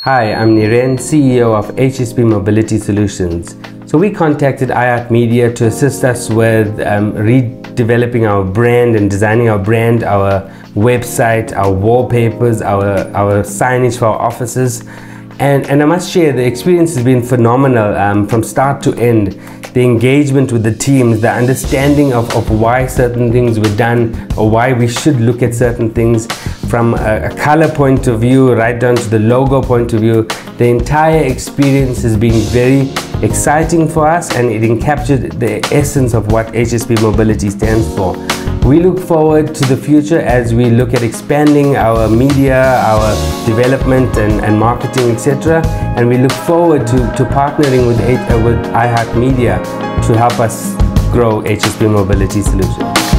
Hi, I'm Neran, CEO of HSP Mobility Solutions. So we contacted iHeart Media to assist us with um, redeveloping our brand and designing our brand, our website, our wallpapers, our, our signage for our offices. And, and I must share, the experience has been phenomenal um, from start to end. The engagement with the teams, the understanding of, of why certain things were done or why we should look at certain things from a, a color point of view right down to the logo point of view. The entire experience has been very exciting for us and it captured the essence of what HSP Mobility stands for. We look forward to the future as we look at expanding our media, our development and, and marketing, etc. And we look forward to, to partnering with, uh, with iHeart Media to help us grow HSP Mobility Solutions.